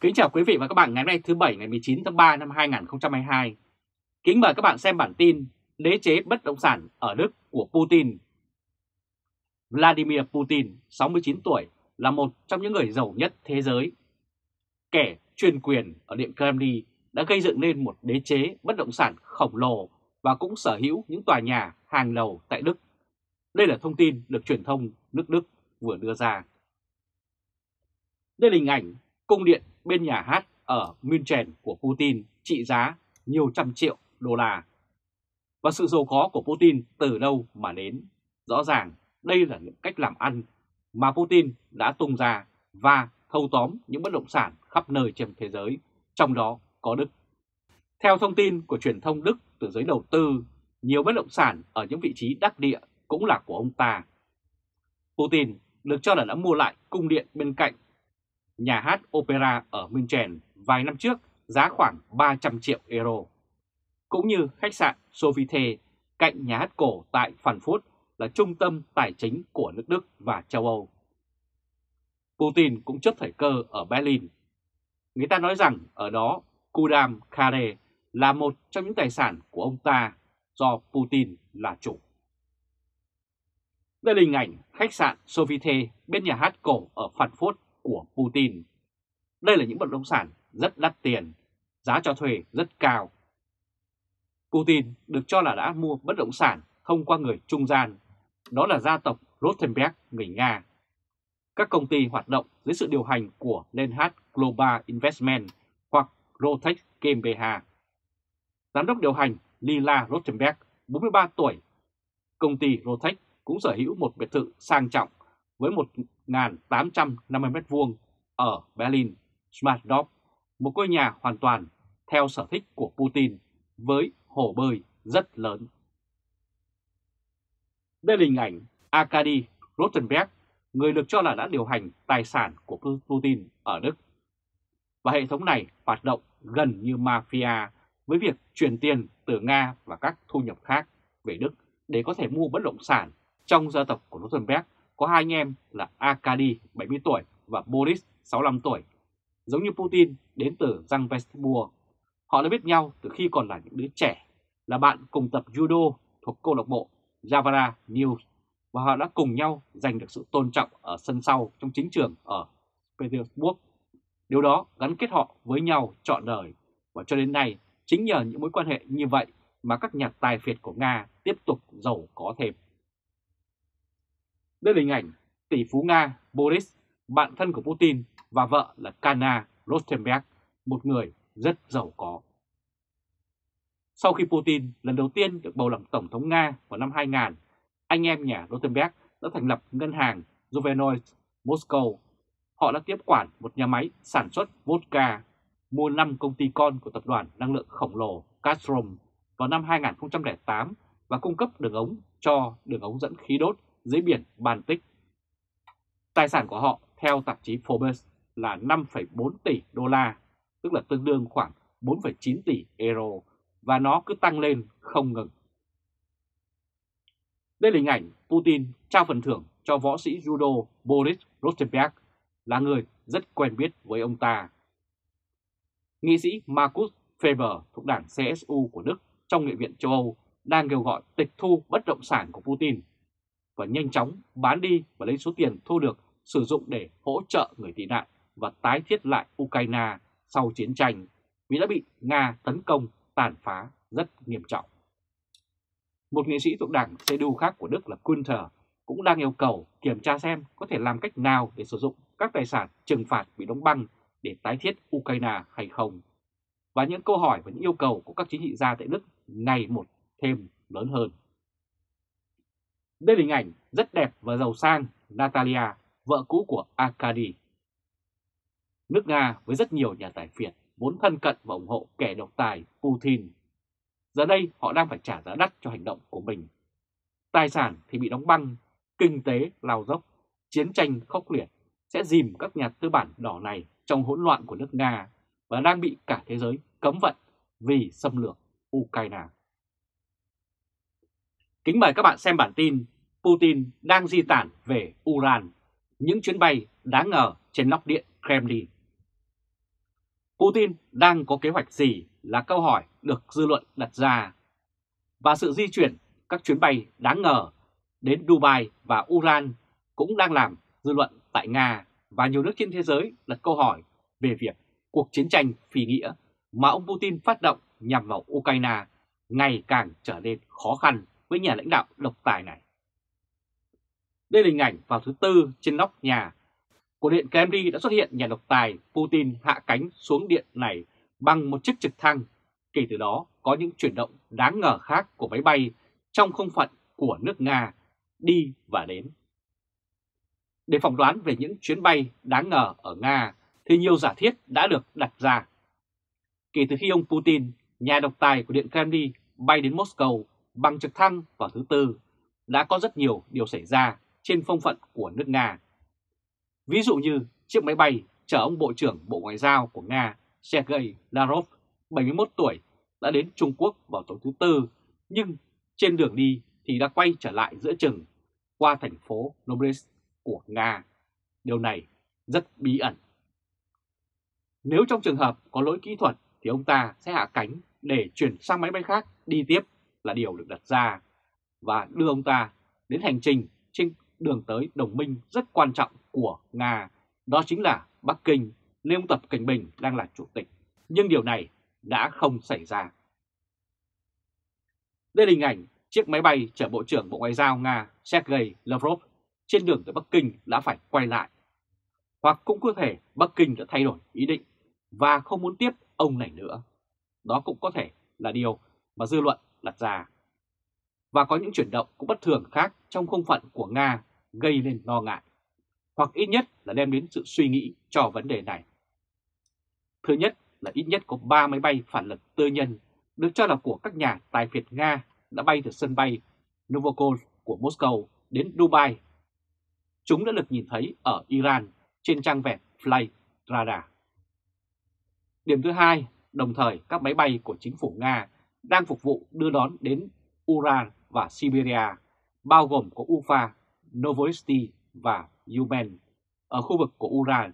Kính chào quý vị và các bạn ngày hôm nay thứ Bảy ngày 19 tháng 3 năm 2022. Kính mời các bạn xem bản tin Đế chế bất động sản ở Đức của Putin. Vladimir Putin, 69 tuổi, là một trong những người giàu nhất thế giới. Kẻ chuyên quyền ở Điện Kremlin đã gây dựng nên một đế chế bất động sản khổng lồ và cũng sở hữu những tòa nhà hàng lầu tại Đức. Đây là thông tin được truyền thông nước Đức vừa đưa ra. Đây là hình ảnh cung điện bên nhà hát ở München của Putin trị giá nhiều trăm triệu đô la. Và sự giàu có của Putin từ đâu mà đến? Rõ ràng đây là những cách làm ăn mà Putin đã tung ra và thâu tóm những bất động sản khắp nơi trên thế giới, trong đó có Đức. Theo thông tin của truyền thông Đức từ giới đầu tư, nhiều bất động sản ở những vị trí đắc địa cũng là của ông ta. Putin được cho là đã mua lại cung điện bên cạnh nhà hát opera ở München vài năm trước giá khoảng 300 triệu euro. Cũng như khách sạn Sofitel cạnh nhà hát cổ tại Frankfurt là trung tâm tài chính của nước Đức và châu Âu. Putin cũng chấp thời cơ ở Berlin. Người ta nói rằng ở đó, Kudam Kare là một trong những tài sản của ông ta do Putin là chủ. Đây là hình ảnh khách sạn Sofitel bên nhà hát cổ ở Frankfurt của Putin. Đây là những bất động sản rất đắt tiền, giá cho thuê rất cao. Putin được cho là đã mua bất động sản thông qua người trung gian, đó là gia tộc Rothenberg người Nga. Các công ty hoạt động dưới sự điều hành của Lenhardt Global Investment hoặc Rotech GmbH. Giám đốc điều hành Lila Rothenberg, 43 tuổi. Công ty Rotech cũng sở hữu một biệt thự sang trọng với 1.850 m2 ở Berlin, Schmartdorf, một ngôi nhà hoàn toàn theo sở thích của Putin với hồ bơi rất lớn. Đây là hình ảnh Arkady Rotenberg, người được cho là đã điều hành tài sản của Putin ở Đức. Và hệ thống này hoạt động gần như mafia với việc chuyển tiền từ Nga và các thu nhập khác về Đức để có thể mua bất động sản trong gia tộc của Rotenberg có hai anh em là Akadi 70 tuổi và Boris 65 tuổi, giống như Putin đến từ Giang Petersburg. Họ đã biết nhau từ khi còn là những đứa trẻ, là bạn cùng tập judo thuộc câu lạc bộ Javara News và họ đã cùng nhau giành được sự tôn trọng ở sân sau trong chính trường ở Petersburg. Điều đó gắn kết họ với nhau trọn đời và cho đến nay chính nhờ những mối quan hệ như vậy mà các nhà tài phiệt của Nga tiếp tục giàu có thêm. Đây là hình ảnh tỷ phú Nga Boris, bạn thân của Putin và vợ là Kana Rostenberg, một người rất giàu có. Sau khi Putin lần đầu tiên được bầu làm Tổng thống Nga vào năm 2000, anh em nhà Rotenberg đã thành lập ngân hàng Juvenoy Moscow. Họ đã tiếp quản một nhà máy sản xuất vodka, mua 5 công ty con của tập đoàn năng lượng khổng lồ Gazprom vào năm 2008 và cung cấp đường ống cho đường ống dẫn khí đốt dưới biển Baltic. Tài sản của họ theo tạp chí Forbes là 5,4 tỷ đô la, tức là tương đương khoảng 4,9 tỷ euro, và nó cứ tăng lên không ngừng. Đây là hình ảnh Putin trao phần thưởng cho võ sĩ judo Boris Rotenberg, là người rất quen biết với ông ta. Nghị sĩ Markus Faber thuộc đảng CSU của Đức trong Nghị viện châu Âu đang kêu gọi tịch thu bất động sản của Putin và nhanh chóng bán đi và lấy số tiền thu được sử dụng để hỗ trợ người tị nạn và tái thiết lại Ukraine sau chiến tranh vì đã bị Nga tấn công, tàn phá rất nghiêm trọng. Một nghệ sĩ thuộc đảng CDU khác của Đức là Günther cũng đang yêu cầu kiểm tra xem có thể làm cách nào để sử dụng các tài sản trừng phạt bị đóng băng để tái thiết Ukraine hay không. Và những câu hỏi và những yêu cầu của các chính trị gia tại Đức ngày một thêm lớn hơn. Đây là hình ảnh rất đẹp và giàu sang Natalia, vợ cũ của Arkady. Nước Nga với rất nhiều nhà tài phiệt vốn thân cận và ủng hộ kẻ độc tài Putin. Giờ đây họ đang phải trả giá đắt cho hành động của mình. Tài sản thì bị đóng băng, kinh tế lao dốc, chiến tranh khốc liệt sẽ dìm các nhà tư bản đỏ này trong hỗn loạn của nước Nga và đang bị cả thế giới cấm vận vì xâm lược Ukraine. Kính mời các bạn xem bản tin Putin đang di tản về Uran, những chuyến bay đáng ngờ trên nóc điện Kremlin. Putin đang có kế hoạch gì là câu hỏi được dư luận đặt ra. Và sự di chuyển các chuyến bay đáng ngờ đến Dubai và Uran cũng đang làm dư luận tại Nga và nhiều nước trên thế giới đặt câu hỏi về việc cuộc chiến tranh phi nghĩa mà ông Putin phát động nhằm vào Ukraine ngày càng trở nên khó khăn với nhà lãnh đạo độc tài này. Đây là hình ảnh vào thứ Tư trên nóc nhà của Điện Kremlin đã xuất hiện nhà độc tài Putin hạ cánh xuống điện này bằng một chiếc trực thăng. Kể từ đó có những chuyển động đáng ngờ khác của máy bay trong không phận của nước Nga đi và đến. Để phỏng đoán về những chuyến bay đáng ngờ ở Nga thì nhiều giả thiết đã được đặt ra. Kể từ khi ông Putin, nhà độc tài của Điện Kremlin bay đến Moscow bằng trực thăng vào thứ Tư, đã có rất nhiều điều xảy ra trên phong phận của nước Nga. Ví dụ như chiếc máy bay chở ông Bộ trưởng Bộ Ngoại giao của Nga Sergei Lavrov, 71 tuổi, đã đến Trung Quốc vào tối thứ Tư, nhưng trên đường đi thì đã quay trở lại giữa chừng qua thành phố Nobrsk của Nga. Điều này rất bí ẩn. Nếu trong trường hợp có lỗi kỹ thuật thì ông ta sẽ hạ cánh để chuyển sang máy bay khác đi tiếp là điều được đặt ra và đưa ông ta đến hành trình trên đường tới đồng minh rất quan trọng của Nga, đó chính là Bắc Kinh, nơi ông Tập Cảnh Bình đang là chủ tịch. Nhưng điều này đã không xảy ra. Đây là hình ảnh chiếc máy bay chở Bộ trưởng Bộ Ngoại giao Nga Sergei Lavrov trên đường tới Bắc Kinh đã phải quay lại. Hoặc cũng có thể Bắc Kinh đã thay đổi ý định và không muốn tiếp ông này nữa. Đó cũng có thể là điều mà dư luận đặt ra. Và có những chuyển động cũng bất thường khác trong không phận của Nga gây lên lo ngại, hoặc ít nhất là đem đến sự suy nghĩ cho vấn đề này. Thứ nhất là ít nhất có 3 máy bay phản lực tư nhân được cho là của các nhà tài phiệt Nga đã bay từ sân bay Novokol của Moscow đến Dubai. Chúng đã được nhìn thấy ở Iran trên trang web Flight Radar. Điểm thứ hai, đồng thời các máy bay của chính phủ Nga đang phục vụ đưa đón đến Uran và Siberia, bao gồm có Ufa, Novosti và Yumen. Ở khu vực của Uran,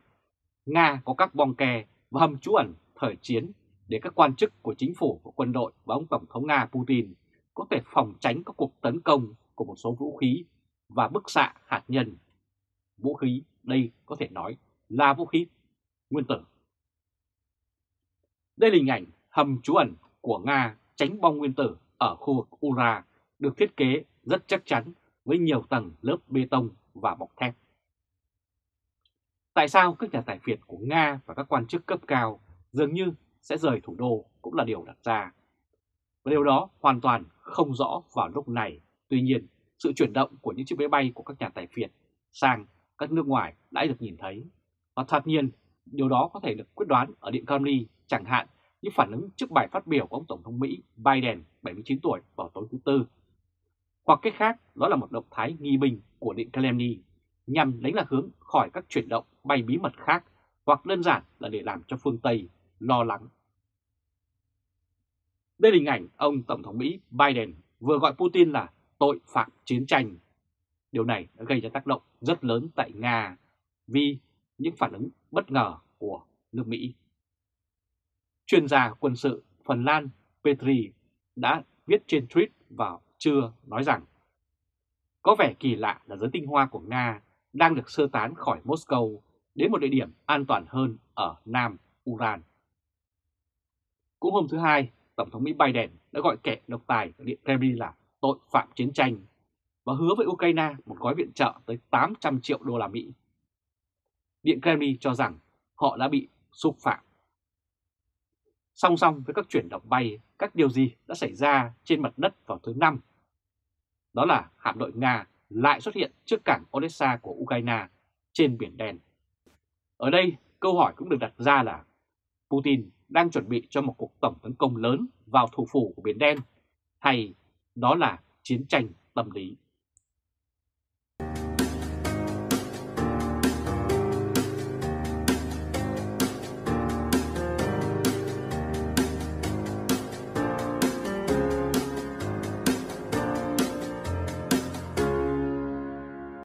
Nga có các bong ke và hầm trú ẩn thời chiến để các quan chức của chính phủ và quân đội và ông Tổng thống Nga Putin có thể phòng tránh các cuộc tấn công của một số vũ khí và bức xạ hạt nhân. Vũ khí đây có thể nói là vũ khí nguyên tử. Đây là hình ảnh hầm trú ẩn của Nga tránh bom nguyên tử ở khu vực Ura được thiết kế rất chắc chắn với nhiều tầng lớp bê tông và bọc thép. Tại sao các nhà tài phiệt của Nga và các quan chức cấp cao dường như sẽ rời thủ đô cũng là điều đặt ra. Và điều đó hoàn toàn không rõ vào lúc này. Tuy nhiên, sự chuyển động của những chiếc máy bay của các nhà tài phiệt sang các nước ngoài đã được nhìn thấy. Và thật nhiên, điều đó có thể được quyết đoán ở Điện Kremlin, chẳng hạn những phản ứng trước bài phát biểu của ông Tổng thống Mỹ Biden, 79 tuổi vào tối thứ Tư. Hoặc cách khác, đó là một động thái nghi binh của Điện Kremlin nhằm đánh lạc hướng khỏi các chuyển động bay bí mật khác hoặc đơn giản là để làm cho phương Tây lo lắng. Đây là hình ảnh ông Tổng thống Mỹ Biden vừa gọi Putin là tội phạm chiến tranh. Điều này đã gây ra tác động rất lớn tại Nga vì những phản ứng bất ngờ của nước Mỹ. Chuyên gia quân sự Phần Lan Petri đã viết trên tweet vào trưa nói rằng có vẻ kỳ lạ là giới tinh hoa của Nga đang được sơ tán khỏi Moscow đến một địa điểm an toàn hơn ở Nam Uran. Cũng hôm thứ Hai, Tổng thống Mỹ Biden đã gọi kẻ độc tài ở Điện Kremlin là tội phạm chiến tranh và hứa với Ukraine một gói viện trợ tới 800 triệu đô la Mỹ. Điện Kremlin cho rằng họ đã bị xúc phạm. Song song với các chuyển động bay, các điều gì đã xảy ra trên mặt đất vào thứ Năm? Đó là hạm đội Nga lại xuất hiện trước cảng Odessa của Ukraine trên Biển Đen. Ở đây, câu hỏi cũng được đặt ra là Putin đang chuẩn bị cho một cuộc tổng tấn công lớn vào thủ phủ của Biển Đen hay đó là chiến tranh tâm lý?